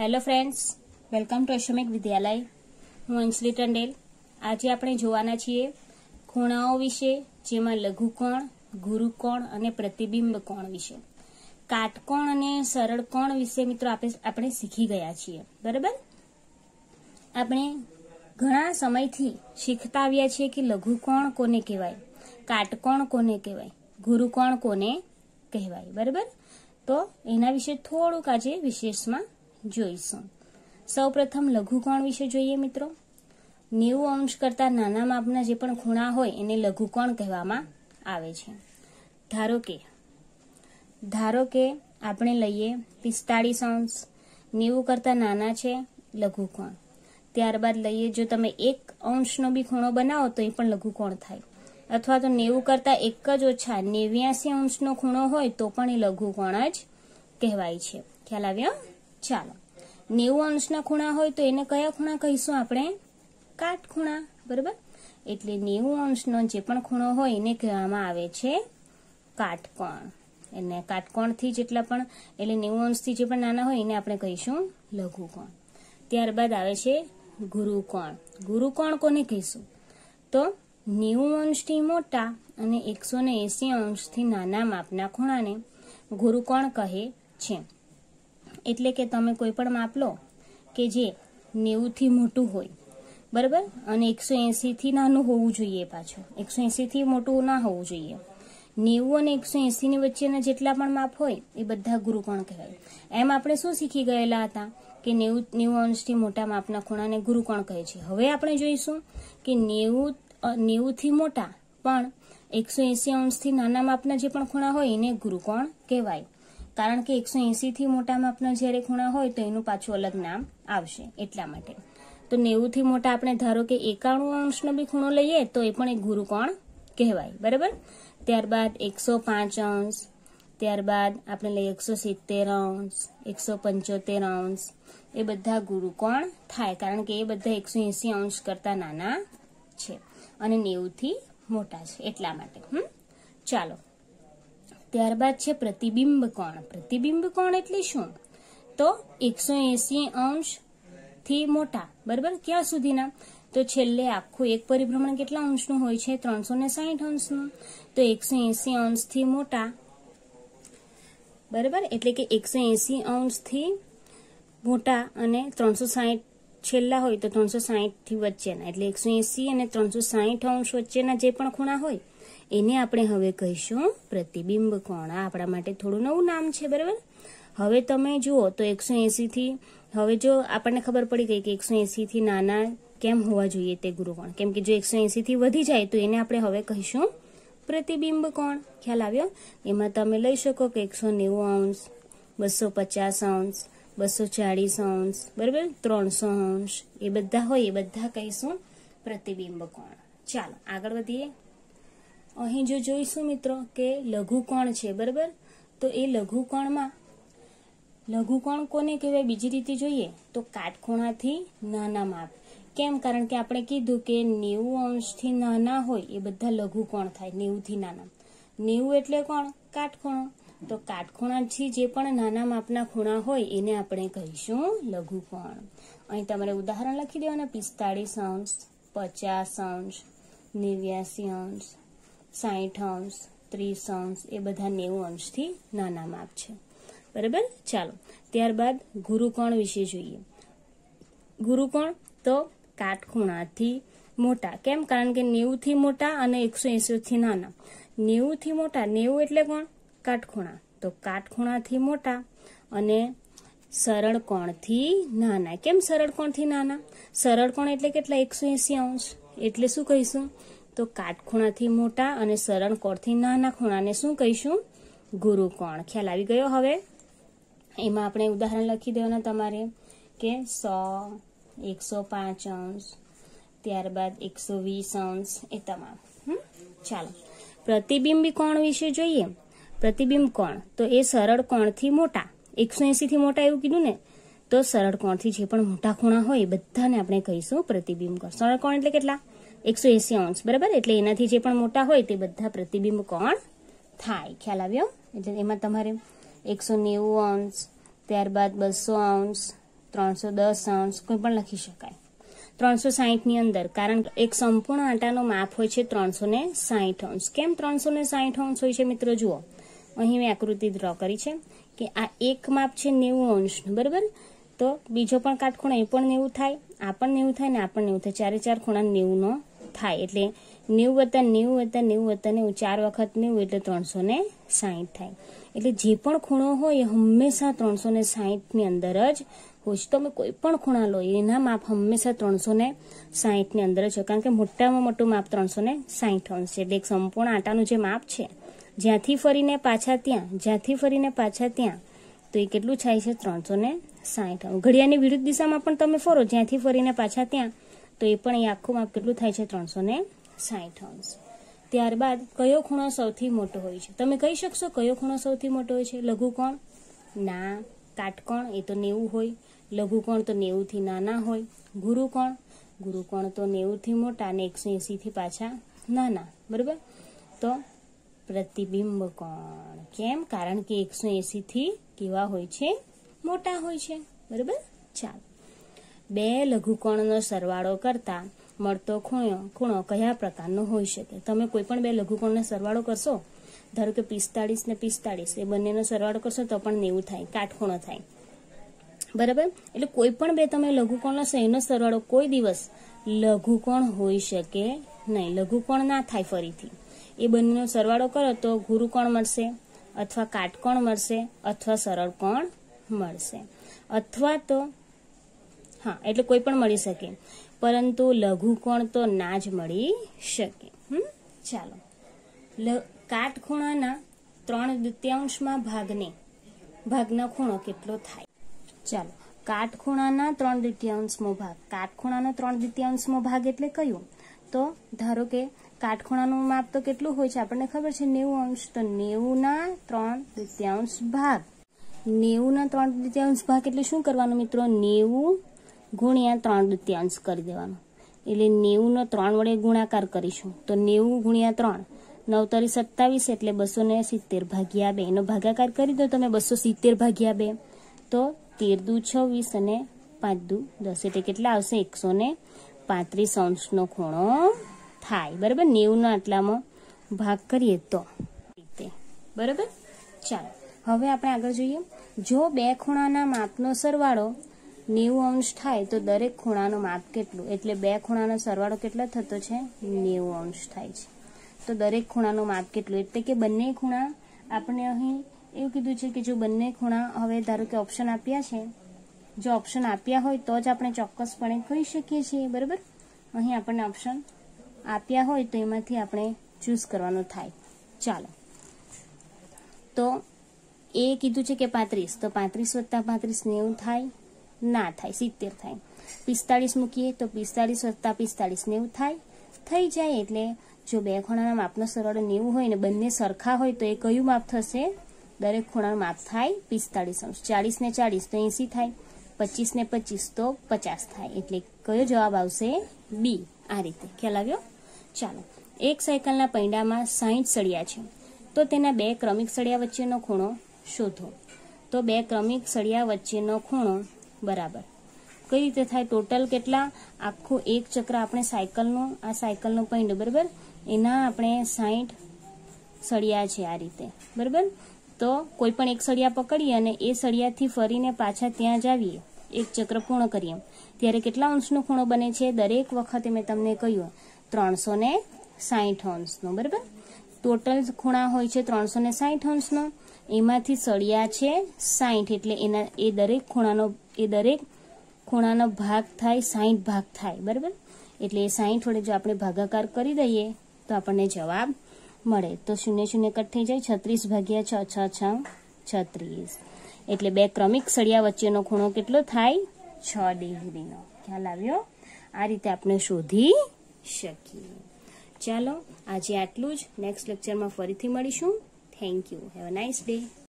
Hello friends welcome to Ashwamik Vidyalaya હું અંજલિ ટંડેલ. આજે આપણે જોવાના છીએ ખૂણાઓ વિશે, જેમાં લઘુકોણ, ગુરુકોણ અને પ્રતિબિંબ કોણ વિશે. કાટકોણ અને સરળ કોણ વિશે મિત્રો આપણે શીખી ગયા છીએ. બરાબર? આપણે ઘણા સમયથી શીખતા આવ્યા છીએ કે લઘુકોણ કોને કહેવાય, કાટકોણ કોને કહેવાય, ગુરુકોણ કોને કહેવાય. બરાબર? તો એના વિશે થોડુંક આજે વિશેષમાં જોઈશું. સૌપ્રથમ લઘુકોણ વિશે જોઈએ મિત્રો? નેવું અંશ કરતા નાના માપના જે પણ ખૂણા હોય એને લઘુકોણ કહેવામાં આવે છે? ધારો કે ધારો કે આપણે લઈએ પિસ્તાળીસ અંશ, નેવું કરતા નાના છે લઘુકોણ ત્યારબાદ લઈએ જો તમે એક અંશનો બી ખૂણો બનાવો તો એ પણ લઘુકોણ થાય. અથવા તો નેવું કરતા એક જ ઓછા નેવ્યાસી અંશનો ખૂણો હોય તો પણ એ લઘુકોણ જ કહેવાય છે. ખ્યાલ આવ્યો? ચાલો. નેવું અંશના ખૂણા હોય તો એને કયા ખૂણા કહીશું આપણે? કાટખૂણા બરાબર? એટલે નેવું અંશનો જે પણ ખૂણો હોય એને કહેવામાં આવે છે કાટકોણ. એને કાટકોણથી જેટલા પણ, એટલે નેવું અંશથી જે પણ નાના હોય એને આપણે કહીશું લઘુકોણ. ત્યારબાદ આવે છે ગુરુકોણ. ગુરુકોણ કોને કહીશું? તો નેવું અંશથી મોટા અને એકસો એસી અંશથી નાના માપના ખૂણાને ગુરુકોણ કહે છે. એટલે કે તમે કોઈ પણ માપ લો કે જે નેવુંથી મોટું હોય. બરાબર? અને એકસો એંસીથી નાનું હોવું જોઈએ પાછું. એકસો એંસીથી મોટું ના હોવું જોઈએ. નેવું અને એકસો એંસીની વચ્ચેના જેટલા પણ માપ હોય એ બધા ગુરુકોણ કહેવાય? એમ આપણે શું શીખી ગયેલા હતા કે નેવું નેવું અંશથી મોટા માપના ખૂણાને ગુરુકોણ કહે છે? હવે આપણે જોઈશું કે નેવું નેવુંથી મોટા પણ એકસો એંસી અંશથી નાના માપના જે પણ ખૂણા હોય એને ગુરુકોણ કહેવાય? કારણ કે એકસો એંસીથી મોટા માપના જ્યારે ખૂણા હોય તો એનું પાછું અલગ નામ આવશે એટલા માટે. તો નેવુંથી મોટા આપણે ધારો કે એકાણું અંશનો બી ખૂણો લઈએ તો એ પણ એક ગુરુકોણ કહેવાય. બરાબર? ત્યારબાદ એકસો પાંચ અંશ, ત્યારબાદ આપણે લઈએ એકસો સિત્તેર અંશ, એકસો પંચોતેર અંશ. એ બધા ગુરુકોણ થાય કારણ કે એ બધા એકસો એંસી અંશ કરતા નાના છે અને નેવુંથી મોટા છે એટલા માટે. હમ? ચાલો. ત્યારબાદ છે પ્રતિબિંબ કોણ? પ્રતિબિંબ કોણ એટલે શું? તો એકસો એસી અંશથી મોટા. બરાબર? ક્યાં સુધીના? તો છેલ્લે આખું એક પરિભ્રમણ કેટલા અંશનું હોય છે? ત્રણસો ને સાહીઠ અંશનું. તો એકસો એસી અંશથી મોટા. બરાબર? એટલે કે એકસો એસી અંશથી મોટા અને ત્રણસો સાહીઠ છેલ્લા હોય તો ત્રણસો સાહીઠથી વચ્ચેના. એટલે એકસો એસી અને ત્રણસો સાહીઠ અંશ વચ્ચેના જે પણ ખૂણા હોય એને આપણે હવે કહીશું પ્રતિબિંબ કોણ? આ આપણા માટે થોડું નવું નામ છે, બરાબર? હવે તમે જુઓ તો એકસો એંસીથી હવે જો આપણને ખબર પડી ગઈ કે એકસો એંસીથી નાના કેમ હોવા જોઈએ તે ગુરુકોણ કેમ કે જો એકસો એંસીથી વધી જાય તો એને આપણે હવે કહીશું, પ્રતિબિંબ કોણ? ખ્યાલ આવ્યો? એમાં તમે લઈ શકો કે એકસો નેવું અંશ, બસો પચાસ અંશ, બસો ચાળીસ અંશ, બરાબર? ત્રણસો અંશ. એ બધા હોય, એ બધા કહીશું પ્રતિબિંબ કોણ? ચાલો, આગળ વધીએ. અહીં જો જોઈશું મિત્રો કે લઘુકોણ છે, બરાબર? તો એ લઘુકોણમાં લઘુકોણ કોને કહેવાય? બીજી રીતે જોઈએ તો કાટખૂણાથી નાના માપ. કેમ? કારણ કે આપણે કીધું કે નેવું અંશથી નાના હોય એ બધા લઘુકોણ થાય, નેવુંથી નાના. નેવું એટલે કોણ? કાટખૂણો. તો કાટખૂણાથી જે પણ નાના માપના ખૂણા હોય એને આપણે કહીશું લઘુકોણ અહીં તમારે ઉદાહરણ લખી દેવાના, પિસ્તાળીસ અંશ, પચાસ અંશ, નેવ્યાસી અંશ સાહીઠ અંશ, ત્રીસ અંશ, એ બધા નેવું અંશથી નાના માપ છે. બરાબર? ચાલો. ત્યારબાદ ગુરુકોણ વિશે જોઈએ. ગુરુકોણ તો કાટખૂણાથી મોટા. કેમ? કારણ કે નેવુંથી મોટા અને એકસો એંસીથી નાના. નેવુંથી મોટા. નેવું એટલે કોણ? કાટખૂણા. તો કાટખૂણાથી મોટા અને સરળ કોણથી નાના. કેમ સરળ કોણથી નાના? સરળ કોણ એટલે કેટલા? એકસો એંસી અંશ. એટલે શું કહીશું? તો કાટખૂણાથી મોટા અને સરળ કોણથી નાના ખૂણાને શું કહીશું? ગુરુકોણ ખ્યાલ આવી ગયો હવે? એમાં આપણે ઉદાહરણ લખી દેવાના તમારે કે સો, એકસો પાંચ અંશ, ત્યારબાદ એકસો વીસ અંશ, એ તમામ. ચાલો. પ્રતિબિંબી કોણ વિશે જોઈએ? પ્રતિબિંબ કોણ? તો એ સરળ કોણથી મોટા. એકસો એંસીથી મોટા એવું કીધું ને? તો સરળ કોણથી જે પણ મોટા ખૂણા હોય બધાને આપણે કહીશું પ્રતિબિંબ કોણ. સરળ કોણ એટલે કેટલા? એકસો એસી અંશ. બરાબર? એટલે એનાથી જે પણ મોટા હોય તે બધા પ્રતિબિંબ કોણ? થાય. ખ્યાલ આવ્યો? એટલે એમાં તમારે એકસો નેવું અંશ, ત્યારબાદ બસો અંશ, ત્રણસો દસ અંશ, કોઈ પણ લખી શકાય. ત્રણસો સાહીઠની અંદર, કારણ કે એક સંપૂર્ણ આટાનો માપ હોય છે ત્રણસો ને સાહીઠ અંશ. કેમ ત્રણસો ને સાહીઠ અંશ હોય છે મિત્રો? જુઓ. અહીં મેં આકૃતિ ડ્રો કરી છે કે આ એક માપ છે નેવું અંશનું. બરાબર? તો બીજો પણ કાટખૂણો એ પણ નેવું થાય, આ પણ નેવું થાય ને આ પણ નેવું થાય. ચારે ચાર ખૂણા નેવુંનો થાય એટલે નેવું વત્તા નેવું વત્તા નેવું વત્તા નેવું ચાર વખત નેવું એટલે ત્રણસો ને સાહીઠ થાય. એટલે જે પણ ખૂણો હોય એ હંમેશા ત્રણસો ને સાહીઠની અંદર જ હોય છે. તમે કોઈ પણ ખૂણા લો, એના માપ હંમેશા ત્રણસો ને સાહીઠની અંદર જ હોય. કારણ કે મોટામાં મોટું માપ ત્રણસો ને સાહીઠ અંશ. છે એટલે એક સંપૂર્ણ આટાનું જે માપ છે, જ્યાંથી ફરીને પાછા ત્યાં, જ્યાંથી ફરીને પાછા ત્યાં, તો એ કેટલું થાય છે? ત્રણસો ને સાહીઠ. ઘડિયાળની વિરુદ્ધ દિશામાં પણ તમે ફરો, જ્યાંથી ફરીને પાછા ત્યાં તો એ પણ એ આખું માપ કેટલું થાય છે? ત્રણસો ને સાહીઠ અંશ. ત્યારબાદ કયો ખૂણો સૌથી મોટો હોય છે? તમે કહી શકશો કયો ખૂણો સૌથી મોટો હોય છે? લઘુકોણ? ના. કાટકોણ? એ તો નેવું હોય. લઘુકોણ તો નેવુંથી નાના હોય. ગુરુકોણ? ગુરુકોણ તો નેવુંથી મોટા અને એકસો એંસીથી પાછા નાના. બરાબર? તો પ્રતિબિંબ કોણ કેમ? કારણ કે એકસો એંસીથી કેવા હોય છે? મોટા હોય છે. બરાબર? ચાલો. બે લઘુકોણનો સરવાળો કરતા મળતો ખૂણો ખૂણો કયા પ્રકારનો હોઈ શકે? તમે કોઈ પણ બે લઘુકોણનો સરવાળો કરશો? ધારો કે પિસ્તાળીસ ને પિસ્તાળીસ, એ બંનેનો સરવાળો કરશો તો પણ નેવું થાય, કાટખૂણો થાય. બરાબર? એટલે કોઈ પણ બે તમે લઘુકોણ લેશો એનો સરવાળો કોઈ દિવસ લઘુકોણ હોઈ શકે નહીં. લઘુકોણ ના થાય ફરીથી. એ બંનેનો સરવાળો કરો તો ગુરુકોણ મળશે, અથવા કાટકોણ મળશે, અથવા સરળ કોણ મળશે. અથવા તો હા, એટલે કોઈ પણ મળી શકે. પરંતુ લઘુકોણ તો ના જ મળી શકે. હમ? ચાલો. કાટખૂણાના ત્રણ દ્વિતીયાંશમાં ભાગને, ભાગનો ખૂણો કેટલો થાય? ચાલો. કાટખૂણાના ત્રણ દ્વિતીયાંશમો ભાગ. કાટખૂણાનો ત્રણ દ્વિતીયાંશમો ભાગ એટલે કયું? તો ધારો કે કાટખૂણાનું માપ તો કેટલું હોય છે? આપણને ખબર છે નેવું અંશ. તો નેવુંના ત્રણ દ્વિતીયાંશ ભાગ. નેવુંના ત્રણ દ્વિતીયાંશ ભાગ એટલે શું કરવાનું મિત્રો? નેવું ગુણ્યા ત્રણ દૃત્યાંશ કરી દેવાનું. એટલે નેવુંનો ત્રણ વડે ગુણાકાર કરીશું. તો નેવું ગુણ્યા ત્રણ નવ તરી સત્તાવીસ એટલે બસો ને સિત્તેર ભાગ્યા બે. એનો ભાગાકાર કરી દો તમે બસો સિત્તેર ભાગ્યા બે. તો તેર દુ છવ્વીસ અને પાંચ દુ દસ. એટલે કેટલા આવશે? એકસો ને પાંત્રીસ અંશનો ખૂણો થાય. બરાબર? નેવુંના આટલામાં ભાગ કરીએ તો. રીતે. બરાબર? ચાલો. હવે આપણે આગળ જોઈએ. જો બે ખૂણાના માપનો સરવાળો નેવું અંશ થાય તો દરેક ખૂણાનું માપ કેટલું? એટલે બે ખૂણાનો સરવાળો કેટલો થતો છે? નેવું અંશ થાય છે. તો દરેક ખૂણાનું માપ કેટલું? એટલે કે બંને ખૂણા, આપણે અહીં એવું કીધું છે કે જો બંને ખૂણા હવે ધારો કે ઓપ્શન આપ્યા છે, જો ઓપ્શન આપ્યા હોય તો જ આપણે ચોક્કસપણે કહી શકીએ છીએ, બરાબર? અહીં આપણને ઓપ્શન આપ્યા હોય તો એમાંથી આપણે ચૂઝ કરવાનું થાય. ચાલો. તો એ કીધું છે કે પાંત્રીસ. તો પાંત્રીસ વત્તા પાંત્રીસ નેવું થાય. ના થાય સિત્તેર થાય. પિસ્તાળીસ મૂકીએ તો પિસ્તાળીસ વત્તા પિસ્તાળીસ નેવું થાય. થઈ જાય એટલે જો બે ખૂણાના માપનો સરવાળો નેવું હોય ને બંને સરખા હોય તો એ કયું માપ થશે? દરેક ખૂણાનું માપ થાય પિસ્તાળીસ અંશ. ચાલીસ ને ચાલીસ તો એંસી થાય. પચીસ ને પચીસ તો પચાસ થાય. એટલે કયો જવાબ આવશે? બી. આ રીતે. ખ્યાલ આવ્યો? ચાલો. એક સાયકલના પૈડામાં સાહીઠ સળિયા છે. તો તેના બે ક્રમિક સળિયા વચ્ચેનો ખૂણો શોધો. તો બે ક્રમિક સળિયા વચ્ચેનો ખૂણો બરાબર. કઈ રીતે થાય? ટોટલ કેટલા? આખું એક ચક્ર આપણે સાયકલનું, આ સાયકલનું પોઈન્ટ બરાબર? એના આપણે સાહીઠ સળિયા છે આ રીતે. બરાબર? તો કોઈ પણ એક સળિયા પકડીએ અને એ સળિયાથી ફરીને પાછા ત્યાં જ આવીએ એક ચક્ર પૂર્ણ કરીએ. ત્યારે કેટલા અંશનો ખૂણો બને છે? દરેક વખતે મેં તમને કહ્યું, ત્રણસો ને સાહીઠ અંશનો, બરાબર? ટોટલ ખૂણા હોય છે ત્રણસો ને સાહીઠ અંશનો. એમાંથી સળિયા છે સાહીઠ એટલે એના, એ દરેક ખૂણાનો એ દરેક ખૂણાનો ભાગ થાય સાહીઠ ભાગ થાય, બરાબર? એટલે એ સાહીઠ વડે જો આપણે ભાગાકાર કરી દઈએ, તો આપણને જવાબ મળે. તો શૂન્ય શૂન્ય કટ થઈ જાય, છત્રીસ ભાગ્યા છ છ છ, છત્રીસ. એટલે બે ક્રમિક સળિયા વચ્ચેનો ખૂણો કેટલો થાય? છ ડિગ્રીનો. ખ્યાલ આવ્યો? આ રીતે આપણે શોધી શકીએ. ચાલો, આજે આટલું જ. નેક્સ્ટ લેક્ચરમાં ફરીથી મળીશું. Thank you have a nice day